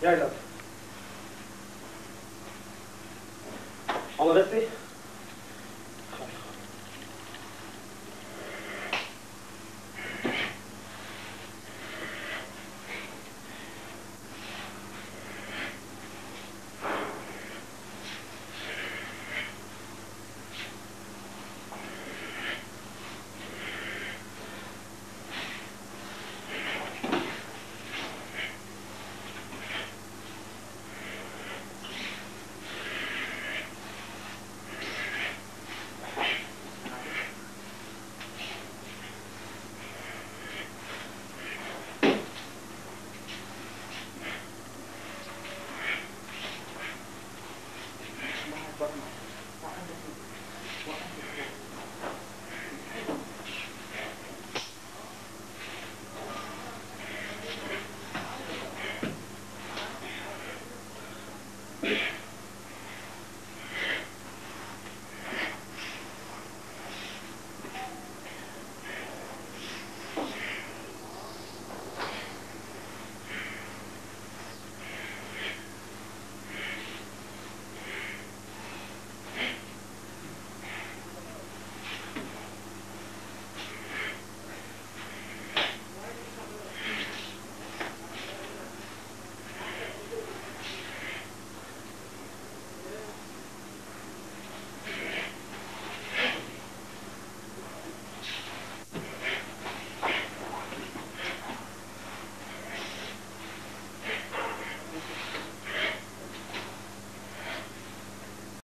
Jij dat. Alle rustig? بطنه وأن تكون